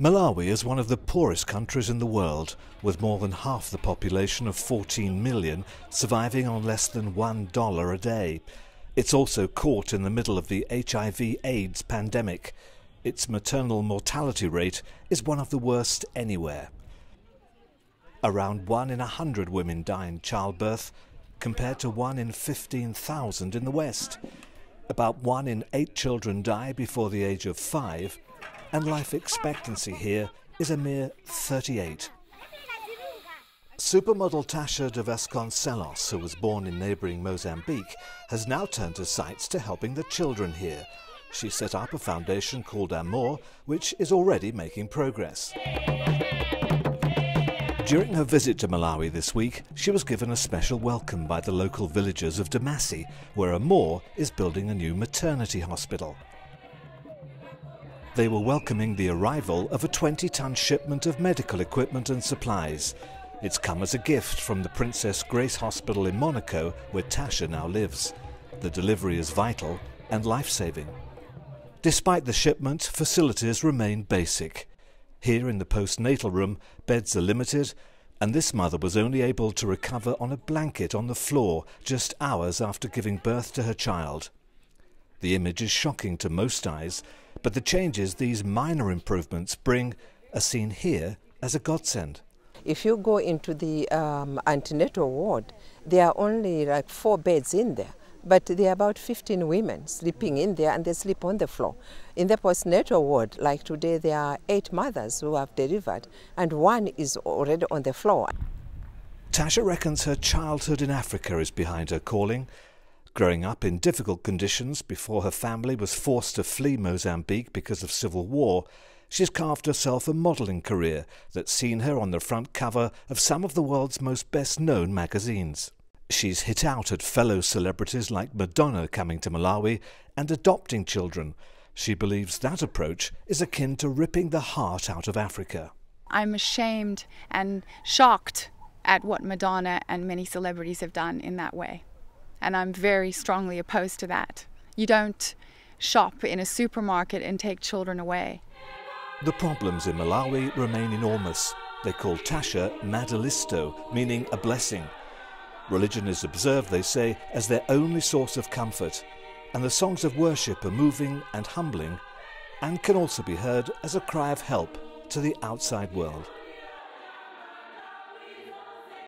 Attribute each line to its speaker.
Speaker 1: Malawi is one of the poorest countries in the world, with more than half the population of 14 million surviving on less than $1 a day. It's also caught in the middle of the HIV AIDS pandemic. Its maternal mortality rate is one of the worst anywhere. Around one in a hundred women die in childbirth, compared to one in 15,000 in the West. About one in eight children die before the age of five, and life expectancy here is a mere 38. Supermodel Tasha de Vasconcelos, who was born in neighbouring Mozambique, has now turned her sights to helping the children here. She set up a foundation called Amor, which is already making progress. During her visit to Malawi this week, she was given a special welcome by the local villagers of Damasi, where Amor is building a new maternity hospital. They were welcoming the arrival of a 20 ton shipment of medical equipment and supplies. It's come as a gift from the Princess Grace Hospital in Monaco, where Tasha now lives. The delivery is vital and life saving. Despite the shipment, facilities remain basic. Here in the postnatal room, beds are limited, and this mother was only able to recover on a blanket on the floor just hours after giving birth to her child. The image is shocking to most eyes, but the changes these minor improvements bring are seen here as a godsend.
Speaker 2: If you go into the um, antenatal ward, there are only like four beds in there, but there are about 15 women sleeping in there and they sleep on the floor. In the postnatal ward, like today, there are eight mothers who have delivered, and one is already on the floor.
Speaker 1: Tasha reckons her childhood in Africa is behind her calling Growing up in difficult conditions before her family was forced to flee Mozambique because of civil war, she's carved herself a modelling career that's seen her on the front cover of some of the world's most best known magazines. She's hit out at fellow celebrities like Madonna coming to Malawi and adopting children. She believes that approach is akin to ripping the heart out of Africa.
Speaker 3: I'm ashamed and shocked at what Madonna and many celebrities have done in that way and I'm very strongly opposed to that. You don't shop in a supermarket and take children away.
Speaker 1: The problems in Malawi remain enormous. They call Tasha Madalitso, meaning a blessing. Religion is observed, they say, as their only source of comfort, and the songs of worship are moving and humbling, and can also be heard as a cry of help to the outside world.